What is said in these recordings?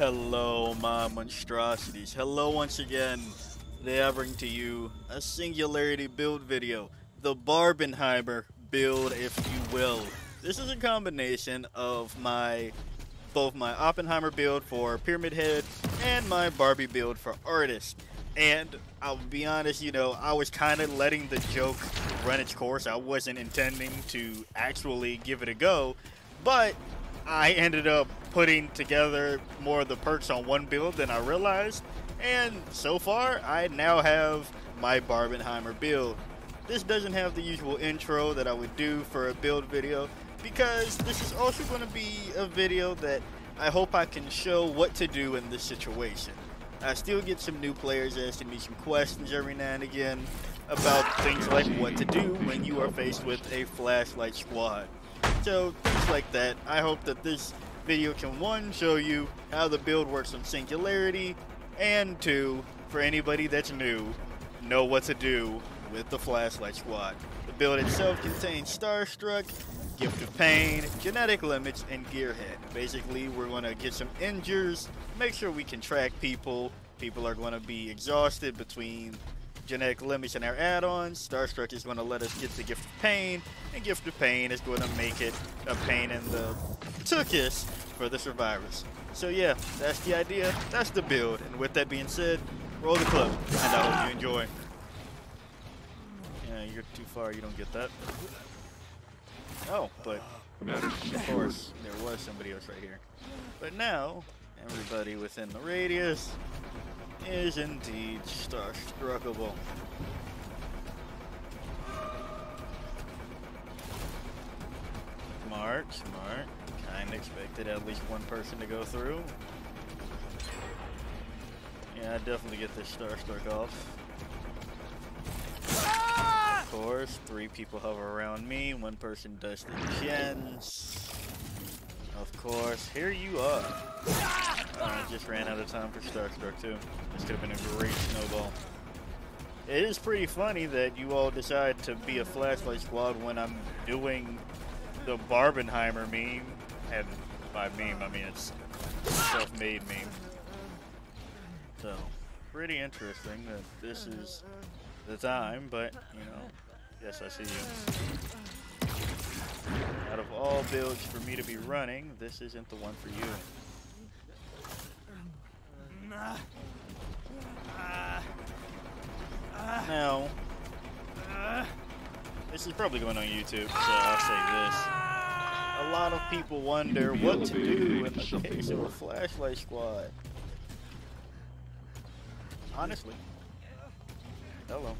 Hello, my monstrosities. Hello once again. They I bring to you a Singularity build video. The Barbenheimer build, if you will. This is a combination of my both my Oppenheimer build for Pyramid Head and my Barbie build for Artist. And I'll be honest, you know, I was kind of letting the joke run its course. I wasn't intending to actually give it a go, but I ended up putting together more of the perks on one build than I realized. And so far, I now have my Barbenheimer build. This doesn't have the usual intro that I would do for a build video because this is also going to be a video that I hope I can show what to do in this situation. I still get some new players asking me some questions every now and again about things like what to do when you are faced with a flashlight squad. So, things like that. I hope that this video can, one, show you how the build works on Singularity, and two, for anybody that's new, know what to do with the Flashlight Squad. The build itself contains Starstruck, Gift of Pain, Genetic Limits, and Gearhead. Basically, we're going to get some injures, make sure we can track people. People are going to be exhausted between genetic limits and our add-ons. Starstruck is going to let us get the Gift of Pain, and Gift of Pain is going to make it a pain in the tuchus for the survivors. So yeah, that's the idea, that's the build, and with that being said, roll the clip, and I hope you enjoy. Yeah, you're too far, you don't get that. Oh, but of course, there was somebody else right here. But now, everybody within the radius is indeed Starstruckable. Smart, smart. Kinda expected at least one person to go through. Yeah, I definitely get this Starstruck off. Of course, three people hover around me, one person does the gens. Of course, here you are. Uh, I just ran out of time for Starstruck too. This could have been a great snowball. It is pretty funny that you all decide to be a flashlight squad when I'm doing the Barbenheimer meme. And by meme, I mean it's self-made meme. So, pretty interesting that this is the time, but, you know, yes, I see you. Out of all builds for me to be running, this isn't the one for you. Now, this is probably going on YouTube, so I'll say this. A lot of people wonder what to do in the case of a flashlight squad. Honestly. Hello.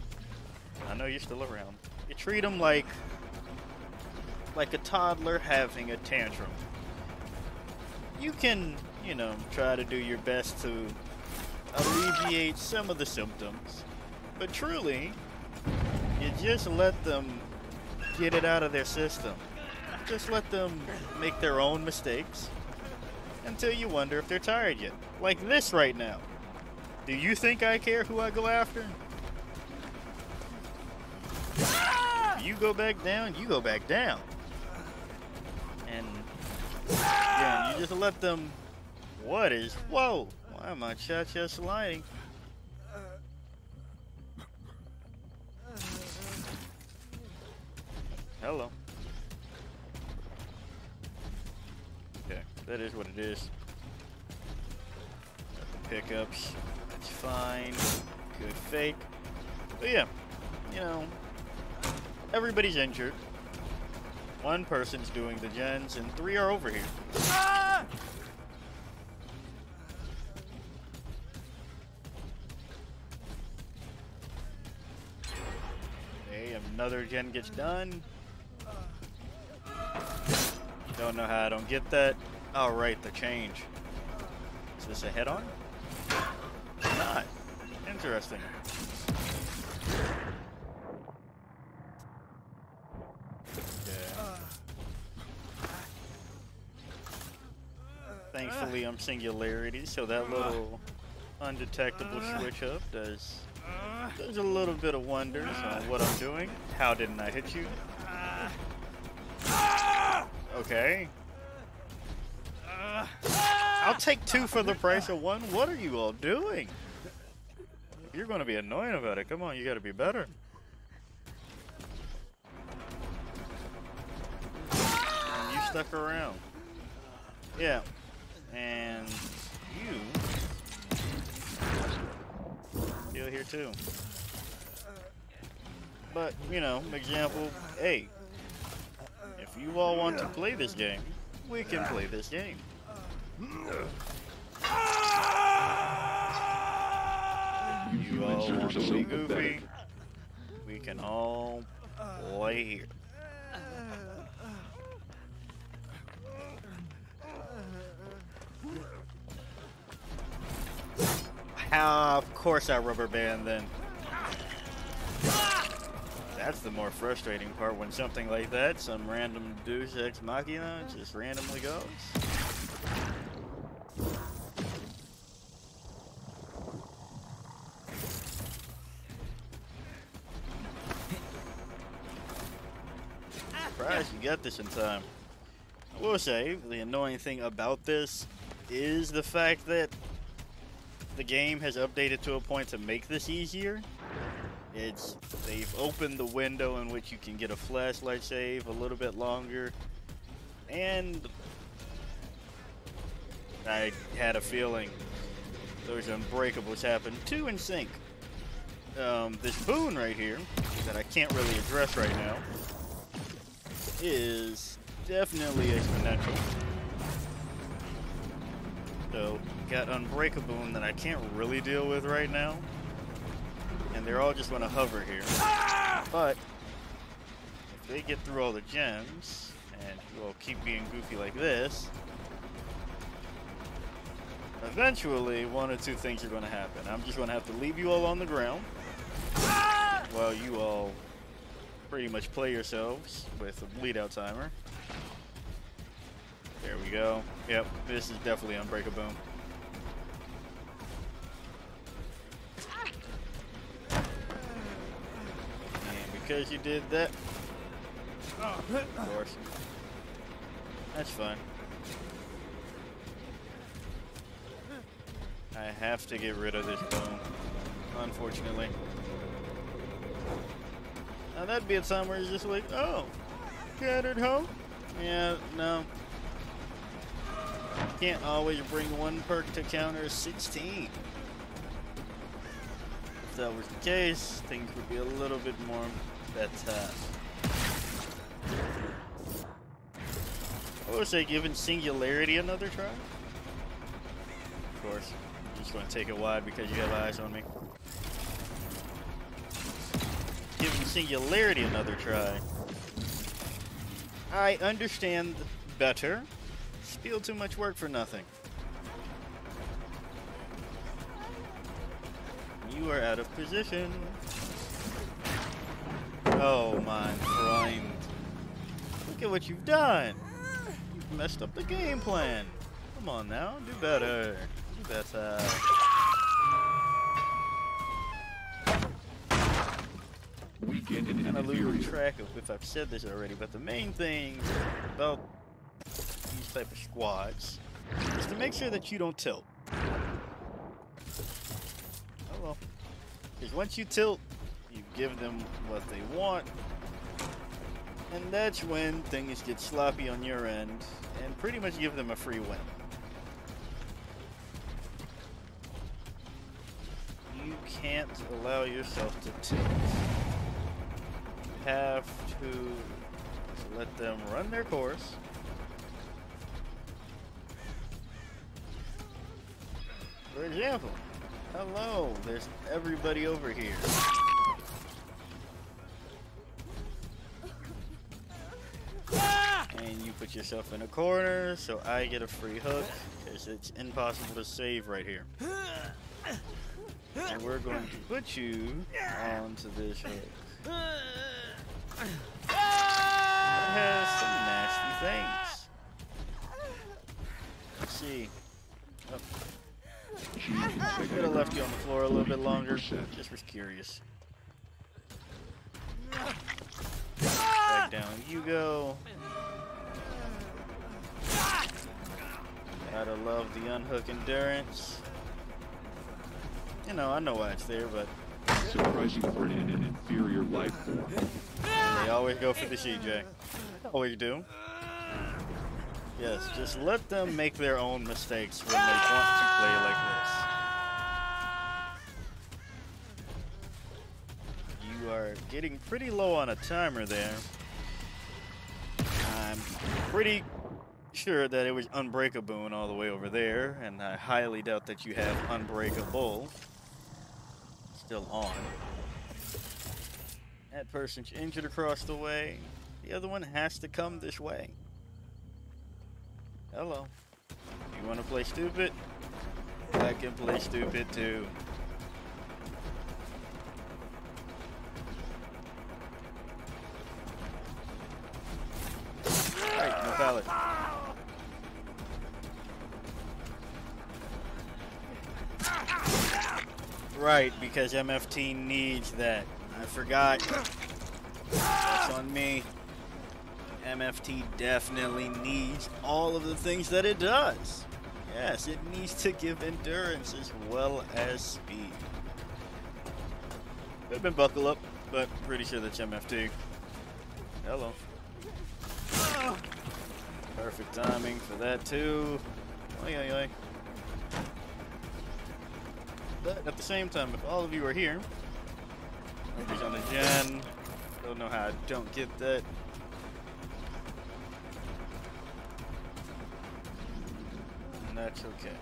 I know you're still around. You treat them like like a toddler having a tantrum. You can, you know, try to do your best to alleviate some of the symptoms, but truly, you just let them get it out of their system. Just let them make their own mistakes until you wonder if they're tired yet. Like this right now. Do you think I care who I go after? You go back down, you go back down. Yeah, you just let them what is whoa why am I cha-cha sliding? Hello. Okay, that is what it is. Pickups. That's fine. Good fake. But yeah, you know, everybody's injured. One person's doing the gens, and three are over here. Ah! Okay, another gen gets done. Don't know how I don't get that. Oh, right, the change. Is this a head-on? Not. Interesting. Thankfully, I'm Singularity, so that uh. little undetectable uh. switch up does does a little bit of wonders on uh. what I'm doing. How didn't I hit you? Okay. I'll take two for the price of one. What are you all doing? You're going to be annoying about it. Come on, you got to be better. And you stuck around. Yeah. And you still here too. But, you know, example, hey, if you all want to play this game, we can play this game. You all want to be goofy, we can all play here. Of course I rubber band then. That's the more frustrating part when something like that, some random Deus Ex Machina, just randomly goes. Surprised you got this in time. I will say, the annoying thing about this is the fact that the game has updated to a point to make this easier. It's they've opened the window in which you can get a flashlight save a little bit longer, and I had a feeling those unbreakables happened two in sync. Um, this boon right here that I can't really address right now is definitely exponential. So, got Unbreakable that I can't really deal with right now. And they're all just going to hover here. But, if they get through all the gens, and will keep being goofy like this, eventually one or two things are going to happen. I'm just going to have to leave you all on the ground while you all pretty much play yourselves with a bleed out timer. There we go. Yep, this is definitely unbreakable. Because you did that, of course, that's fine. I have to get rid of this boon, unfortunately. Now that'd be a time where it's just like, oh, gathered home? Yeah, no. Can't always bring one perk to counter 16. If that was the case, things would be a little bit more better. Uh, I would say giving Singularity another try. Of course, I'm just going to take it wide because you have eyes on me. Giving Singularity another try. I understand better. Feel too much work for nothing. You are out of position. Oh my friend. Look at what you've done. You've messed up the game plan. Come on now, do better. Do better. Weekend in kind of losing track of if I've said this already, but the main thing about these type of squads is to make sure that you don't tilt. Oh well. Because once you tilt, give them what they want, and that's when things get sloppy on your end, and pretty much give them a free win. You can't allow yourself to tilt You have to let them run their course. For example, hello, there's everybody over here. Put yourself in a corner, so I get a free hook, because it's impossible to save right here. And we're going to put you onto this hook. It has some nasty things. Let's see. Oh, could have left you on the floor a little bit longer. Just was curious. Back down you go. Gotta love the unhook endurance. You know, I know why it's there, but Surprising for an inferior life form. they always go for the CJ. Always oh, do. Yes, just let them make their own mistakes when they want to play like this. You are getting pretty low on a timer there. I'm pretty sure that it was Unbreakaboon all the way over there, and I highly doubt that you have Unbreakable still on. That person's injured across the way. The other one has to come this way. Hello. You want to play stupid? I can play stupid too. Alright, no pallet. Right, because MFT needs that. I forgot. That's on me. MFT definitely needs all of the things that it does. Yes, it needs to give endurance as well as speed. Could have been buckle up, but pretty sure that's MFT. Hello. Perfect timing for that too. Oi, oi, oi. But at the same time, if all of you are here, nobody's on the gen, don't know how I don't get that. And that's okay.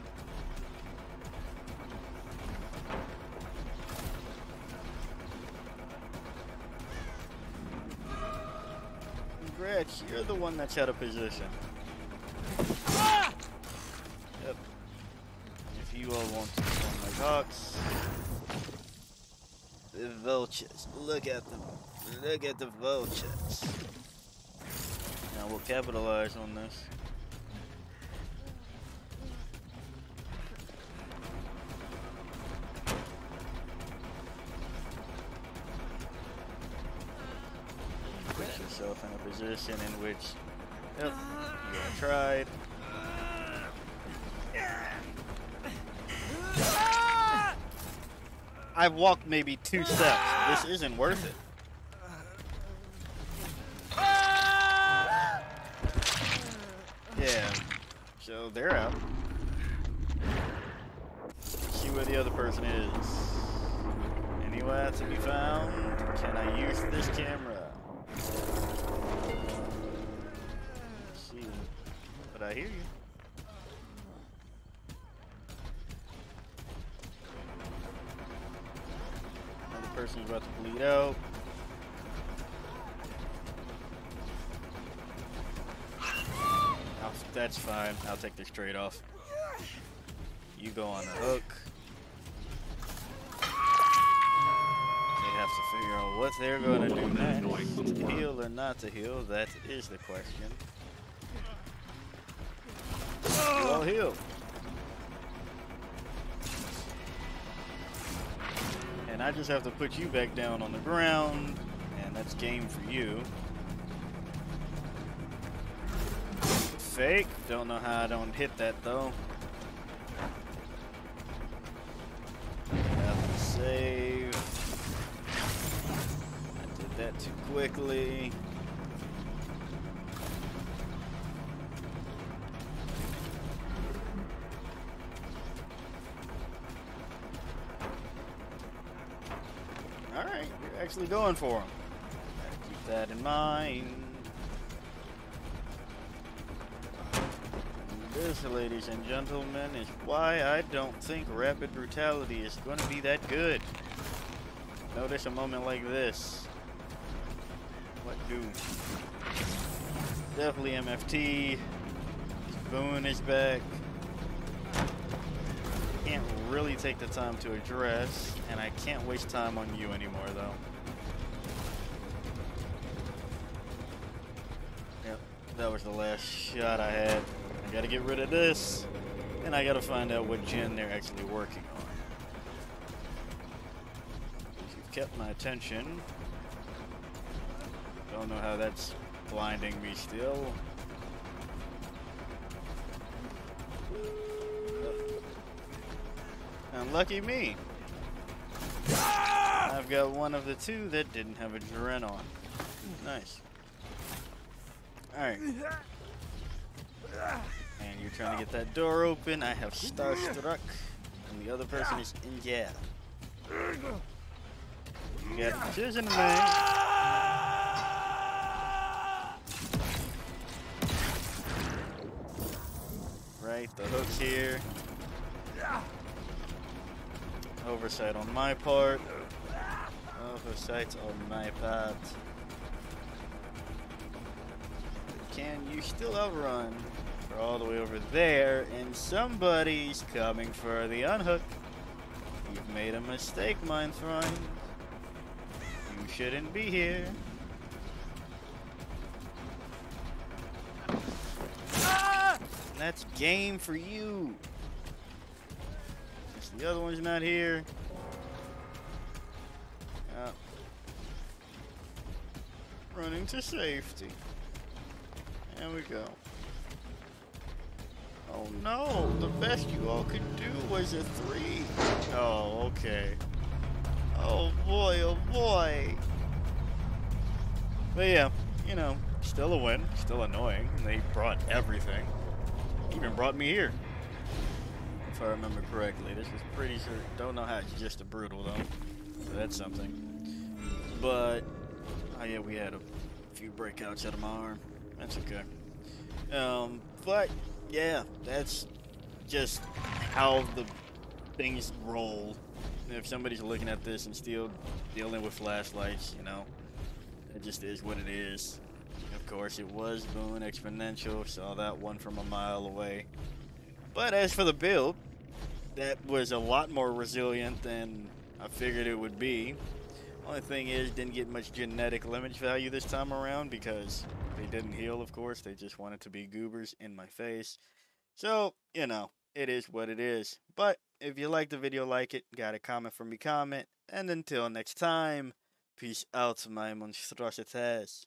Congrats, you're the one that's out of position. Ah! Yep. If you all want to hawks. The vultures. Look at them. Look at the vultures. Now we'll capitalize on this. Put yourself in a position in which, yep, you are tried. I've walked maybe two steps. This isn't worth it. Yeah. So they're out. See where the other person is. Anywhere to be found? Can I use this camera? see. But I hear you. Person's about to bleed out. Oh, that's fine. I'll take this trade off. You go on the hook. They have to figure out what they're going to do next. To heal or not to heal, that is the question. All heal. And I just have to put you back down on the ground, and that's game for you. Fake. Don't know how I don't hit that though. Save. I did that too quickly. Actually going for him. Keep that in mind. This, ladies and gentlemen, is why I don't think Rapid Brutality is going to be that good. Notice a moment like this. What do? Definitely MFT. Boon is back. Can't really take the time to address, and I can't waste time on you anymore, though. Yep, that was the last shot I had. I gotta get rid of this, and I gotta find out what gen they're actually working on. You've kept my attention. Don't know how that's blinding me still. Uh, and lucky me. I've got one of the two that didn't have a Dren on. Nice. Alright. And you're trying to get that door open. I have Starstruck. And the other person is in jail. You got a. Right, the hook's here. Oversight on my part. Oversight on my part. Can you still outrun? We're all the way over there, and somebody's coming for the unhook. You've made a mistake, friend. You shouldn't be here. Ah! That's game for you. Since the other one's not here. Yep. Running to safety. There we go. Oh no, the best you all could do was a three. Oh, okay. Oh boy, oh boy. But yeah, you know, still a win, still annoying. They brought everything. Even brought me here. If I remember correctly. This is pretty sure. Don't know how it's just a brutal though. So that's something. But, oh yeah, we had a few breakouts out of my arm. That's okay. Um, but yeah, that's just how the things roll. If somebody's looking at this and still dealing with flashlights, you know, it just is what it is. Of course, it was Boon Exponential, saw that one from a mile away. But as for the build, that was a lot more resilient than I figured it would be. Only thing is, didn't get much genetic limit value this time around because they didn't heal, of course. They just wanted to be goobers in my face. So, you know, it is what it is. But if you like the video, like it, got a comment from me, comment. And until next time, peace out, my monstrosities.